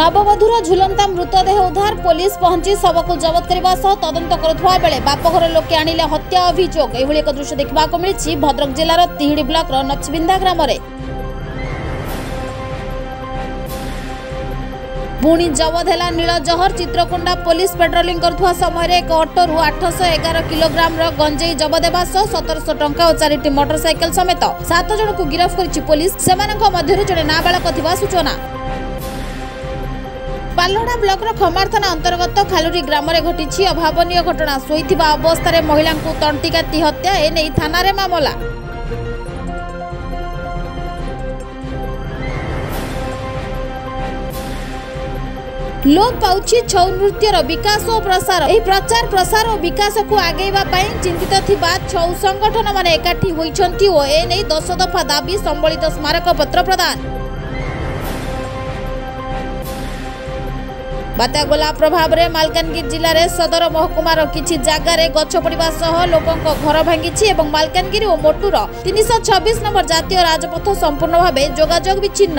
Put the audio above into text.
নববধূর ঝুলন্তা মৃতদেহ উদ্ধার পুলিশ পঞ্চি শবক জবত করা তদন্ত করুয়া বেড়ে বাপঘর লোকে আনলে হত্যা অভিযোগ এইভাবে এক দৃশ্য দেখা মিছে ভদ্রক জেলার তিহিড়ি ব্লকর নচবিন্দা গ্রামে পুঁজি জবত হল নীল জহর চিত্রকুণ্ডা পুলিশ পেট্রোলিং করুয়া সময় এক অটোর আটশ এগার কিলোগ্রামর গঞ্জেই জবত দেওয়া সহ সতেরশ টঙ্কা ও চারিটি মোটরসাইকেল সমেত সাত জনক গিরফ করেছে পুলিশ সে জন নাবাড়ক থাকা সূচনা ବାଲହଡ଼ା ବ୍ଲକର ଖମାର ଥାନା ଅନ୍ତର୍ଗତ ଖାଲୁରି ଗ୍ରାମରେ ଘଟିଛି ଅଭାବନୀୟ ଘଟଣା ଶୋଇଥିବା ଅବସ୍ଥାରେ ମହିଳାଙ୍କୁ ତଣ୍ଟି କାତି ହତ୍ୟା ଏନେଇ ଥାନାରେ ମାମଲା ଲୋପ ପାଉଛି ଛଉ ନୃତ୍ୟର ବିକାଶ ଓ ପ୍ରସାର ଏହି ପ୍ରଚାର ପ୍ରସାର ଓ ବିକାଶକୁ ଆଗେଇବା ପାଇଁ ଚିନ୍ତିତ ଥିବା ଛଉ ସଂଗଠନ ମାନେ ଏକାଠି ହୋଇଛନ୍ତି ଓ ଏନେଇ ଦଶ ଦଫା ଦାବି ସମ୍ବଳିତ ସ୍ମାରକ ପତ୍ର ପ୍ରଦାନ ବାତ୍ୟା ଗୋଲା ପ୍ରଭାବରେ ମାଲକାନଗିରି ଜିଲ୍ଲାରେ ସଦର ମହକୁମାର କିଛି ଜାଗାରେ ଗଛ ପଡ଼ିବା ସହ ଲୋକଙ୍କ ଘର ଭାଙ୍ଗିଛି ଏବଂ ମାଲକାନଗିରି ଓ ମୋଟୁର ତିନିଶହ ଛବିଶ ନମ୍ବର ଜାତୀୟ ରାଜପଥ ସମ୍ପୂର୍ଣ୍ଣ ଭାବେ ଯୋଗାଯୋଗ ବିଚ୍ଛିନ୍ନ